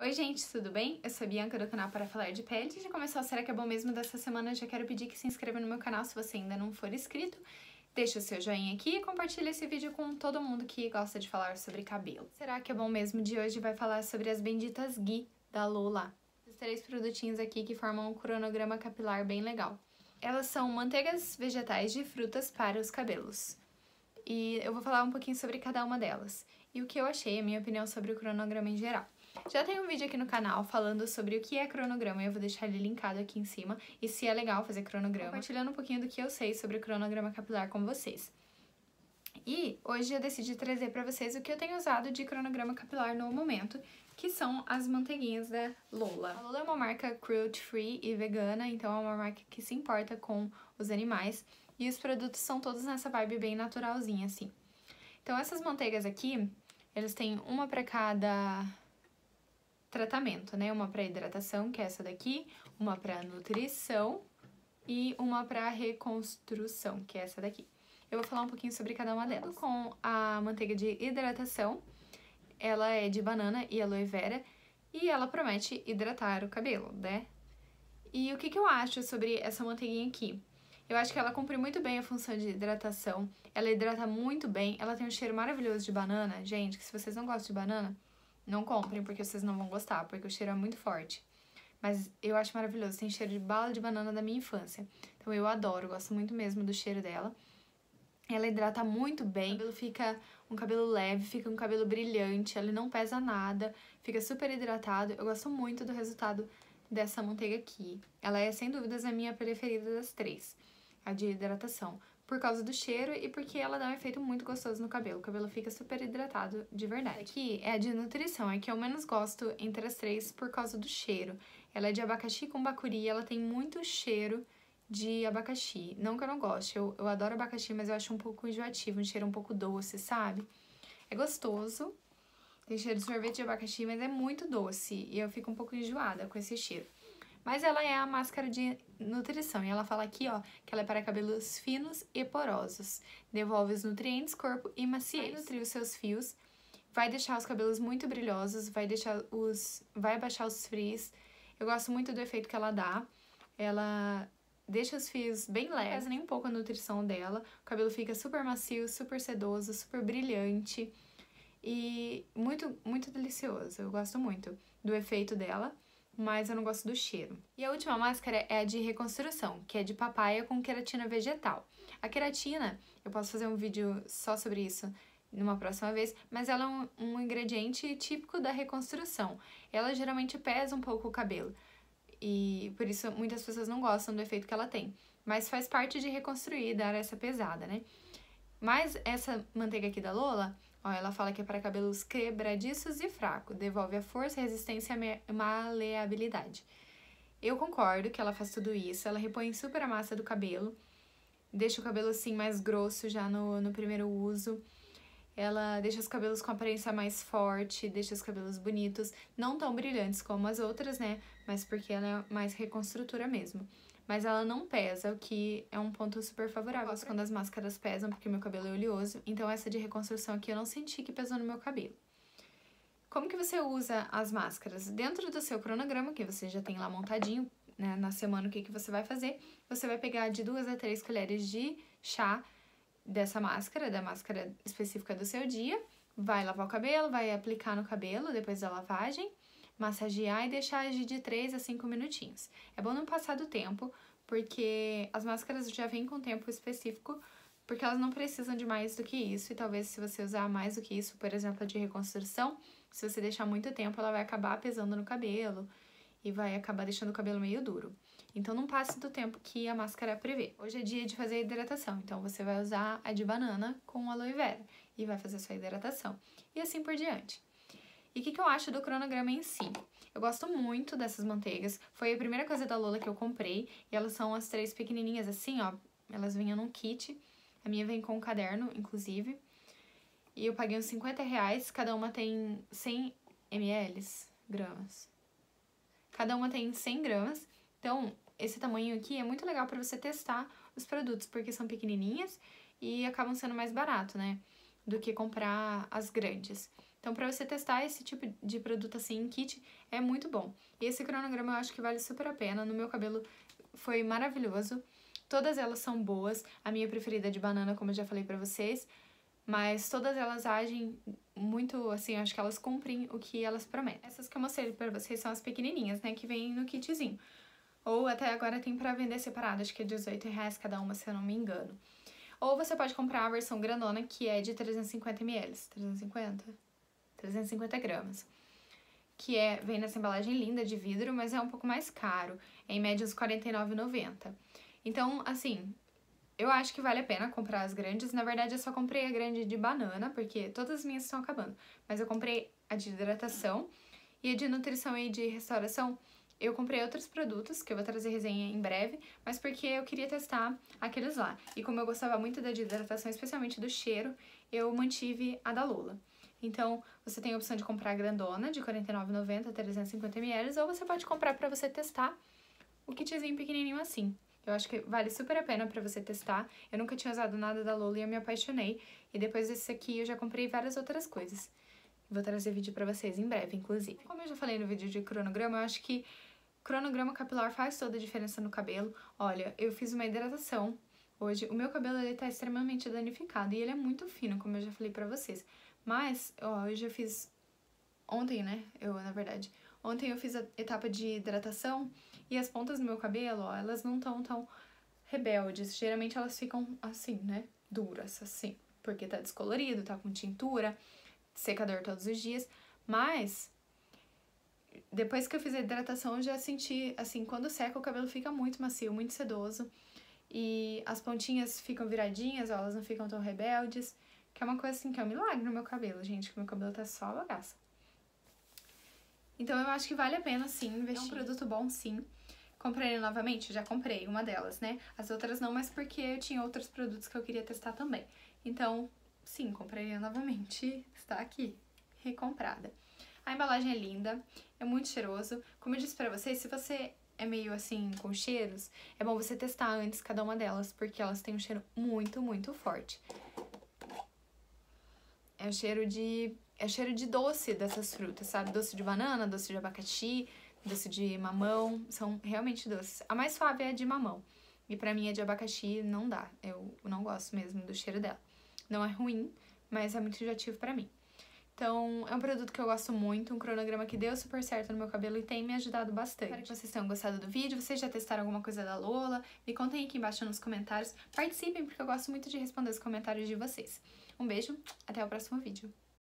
Oi gente, tudo bem? Eu sou a Bianca do canal Para Falar de Pele. Antes de começar o Será que é bom mesmo dessa semana, já quero pedir que se inscreva no meu canal se você ainda não for inscrito. Deixa o seu joinha aqui e compartilha esse vídeo com todo mundo que gosta de falar sobre cabelo. Será que é bom mesmo de hoje vai falar sobre as benditas Gui da Lola. Os três produtinhos aqui que formam um cronograma capilar bem legal. Elas são manteigas vegetais de frutas para os cabelos. E eu vou falar um pouquinho sobre cada uma delas. E o que eu achei, a minha opinião sobre o cronograma em geral. Já tem um vídeo aqui no canal falando sobre o que é cronograma, eu vou deixar ele linkado aqui em cima, e se é legal fazer cronograma, compartilhando um pouquinho do que eu sei sobre o cronograma capilar com vocês. E hoje eu decidi trazer para vocês o que eu tenho usado de cronograma capilar no momento, que são as manteiguinhas da Lola. A Lola é uma marca cruelty free e vegana, então é uma marca que se importa com os animais, e os produtos são todos nessa vibe bem naturalzinha, assim. Então essas manteigas aqui, eles têm uma para cada tratamento, né? Uma para hidratação, que é essa daqui, uma para nutrição e uma para reconstrução, que é essa daqui. Eu vou falar um pouquinho sobre cada uma delas. Com a manteiga de hidratação, ela é de banana e aloe vera e ela promete hidratar o cabelo, né? E o que, que eu acho sobre essa manteiguinha aqui? Eu acho que ela cumpre muito bem a função de hidratação, ela hidrata muito bem, ela tem um cheiro maravilhoso de banana. Gente, que se vocês não gostam de banana, não comprem, porque vocês não vão gostar, porque o cheiro é muito forte. Mas eu acho maravilhoso, tem cheiro de bala de banana da minha infância. Então eu adoro, gosto muito mesmo do cheiro dela. Ela hidrata muito bem, o cabelo fica um cabelo leve, fica um cabelo brilhante, ele não pesa nada, fica super hidratado. Eu gosto muito do resultado dessa manteiga aqui. Ela é, sem dúvidas, a minha preferida das três, a de hidratação por causa do cheiro e porque ela dá um efeito muito gostoso no cabelo. O cabelo fica super hidratado de verdade. Aqui é a de nutrição, é que eu menos gosto entre as três por causa do cheiro. Ela é de abacaxi com bacuri, ela tem muito cheiro de abacaxi. Não que eu não goste, eu, eu adoro abacaxi, mas eu acho um pouco enjoativo, um cheiro um pouco doce, sabe? É gostoso, tem cheiro de sorvete de abacaxi, mas é muito doce e eu fico um pouco enjoada com esse cheiro. Mas ela é a máscara de nutrição. E ela fala aqui, ó, que ela é para cabelos finos e porosos. Devolve os nutrientes, corpo e maciez. Vai nutrir os seus fios. Vai deixar os cabelos muito brilhosos. Vai deixar os... Vai abaixar os frizz. Eu gosto muito do efeito que ela dá. Ela deixa os fios bem leves, não pesa nem um pouco a nutrição dela. O cabelo fica super macio, super sedoso, super brilhante e muito, muito delicioso. Eu gosto muito do efeito dela mas eu não gosto do cheiro. E a última máscara é a de reconstrução, que é de papaya com queratina vegetal. A queratina, eu posso fazer um vídeo só sobre isso numa próxima vez, mas ela é um, um ingrediente típico da reconstrução. Ela geralmente pesa um pouco o cabelo, e por isso muitas pessoas não gostam do efeito que ela tem. Mas faz parte de reconstruir, dar essa pesada, né? Mas essa manteiga aqui da Lola, Ó, ela fala que é para cabelos quebradiços e fracos, devolve a força, resistência e maleabilidade. Eu concordo que ela faz tudo isso, ela repõe super a massa do cabelo, deixa o cabelo assim mais grosso já no, no primeiro uso. Ela deixa os cabelos com aparência mais forte, deixa os cabelos bonitos, não tão brilhantes como as outras, né? Mas porque ela é mais reconstrutora mesmo mas ela não pesa, o que é um ponto super favorável. Eu gosto quando as máscaras pesam, porque meu cabelo é oleoso, então essa de reconstrução aqui eu não senti que pesou no meu cabelo. Como que você usa as máscaras? Dentro do seu cronograma, que você já tem lá montadinho, né, na semana o que, que você vai fazer, você vai pegar de duas a três colheres de chá dessa máscara, da máscara específica do seu dia, vai lavar o cabelo, vai aplicar no cabelo depois da lavagem, massagear e deixar agir de 3 a 5 minutinhos. É bom não passar do tempo, porque as máscaras já vêm com tempo específico, porque elas não precisam de mais do que isso, e talvez se você usar mais do que isso, por exemplo, de reconstrução, se você deixar muito tempo, ela vai acabar pesando no cabelo e vai acabar deixando o cabelo meio duro. Então não passe do tempo que a máscara prevê. Hoje é dia de fazer a hidratação, então você vai usar a de banana com aloe vera e vai fazer sua hidratação. E assim por diante. E o que, que eu acho do cronograma em si? Eu gosto muito dessas manteigas. Foi a primeira coisa da Lola que eu comprei. E elas são as três pequenininhas assim, ó. Elas vinham num kit. A minha vem com um caderno, inclusive. E eu paguei uns 50 reais. Cada uma tem 100 ml, gramas. Cada uma tem 100 gramas. Então, esse tamanho aqui é muito legal para você testar os produtos, porque são pequenininhas e acabam sendo mais barato, né? Do que comprar as grandes. Então, para você testar esse tipo de produto assim em kit, é muito bom. E esse cronograma eu acho que vale super a pena. No meu cabelo foi maravilhoso. Todas elas são boas. A minha preferida é de banana, como eu já falei pra vocês. Mas todas elas agem muito, assim, acho que elas cumprem o que elas prometem. Essas que eu mostrei pra vocês são as pequenininhas, né, que vêm no kitzinho. Ou até agora tem pra vender separado, acho que é 18 reais cada uma, se eu não me engano. Ou você pode comprar a versão grandona, que é de 350 ml. 350? 350 gramas. Que é, vem nessa embalagem linda de vidro, mas é um pouco mais caro. É em média uns R$ 49,90. Então, assim, eu acho que vale a pena comprar as grandes. Na verdade, eu só comprei a grande de banana, porque todas as minhas estão acabando. Mas eu comprei a de hidratação e a de nutrição e de restauração. Eu comprei outros produtos, que eu vou trazer resenha em breve, mas porque eu queria testar aqueles lá. E como eu gostava muito da de hidratação, especialmente do cheiro, eu mantive a da Lola. Então, você tem a opção de comprar grandona, de R$ 49,90 a 350ml, ou você pode comprar para você testar o kitzinho pequenininho assim. Eu acho que vale super a pena pra você testar. Eu nunca tinha usado nada da Lola e eu me apaixonei. E depois desse aqui eu já comprei várias outras coisas. Vou trazer vídeo pra vocês em breve, inclusive. Como eu já falei no vídeo de cronograma, eu acho que cronograma capilar faz toda a diferença no cabelo. Olha, eu fiz uma hidratação hoje. O meu cabelo, ele tá extremamente danificado e ele é muito fino, como eu já falei pra vocês. Mas, ó, eu já fiz ontem, né? Eu, na verdade. Ontem eu fiz a etapa de hidratação e as pontas do meu cabelo, ó, elas não estão tão rebeldes. Geralmente elas ficam assim, né? Duras, assim. Porque tá descolorido, tá com tintura, secador todos os dias. Mas, depois que eu fiz a hidratação, eu já senti, assim, quando seca o cabelo fica muito macio, muito sedoso. E as pontinhas ficam viradinhas, ó, elas não ficam tão rebeldes. Que é uma coisa assim, que é um milagre no meu cabelo, gente. Que meu cabelo tá só bagaça. Então eu acho que vale a pena sim investir. É um produto bom sim. Comprei novamente? Já comprei uma delas, né? As outras não, mas porque eu tinha outros produtos que eu queria testar também. Então, sim, comprei novamente. Está aqui, recomprada. A embalagem é linda, é muito cheiroso. Como eu disse pra vocês, se você é meio assim com cheiros, é bom você testar antes cada uma delas, porque elas têm um cheiro muito, muito forte. É o cheiro de é cheiro de doce dessas frutas, sabe? Doce de banana, doce de abacaxi, doce de mamão, são realmente doces. A mais suave é a de mamão. E pra mim a de abacaxi não dá. Eu não gosto mesmo do cheiro dela. Não é ruim, mas é muito enjoativo pra mim. Então, é um produto que eu gosto muito, um cronograma que deu super certo no meu cabelo e tem me ajudado bastante. Espero que vocês tenham gostado do vídeo, vocês já testaram alguma coisa da Lola, me contem aqui embaixo nos comentários. Participem, porque eu gosto muito de responder os comentários de vocês. Um beijo, até o próximo vídeo.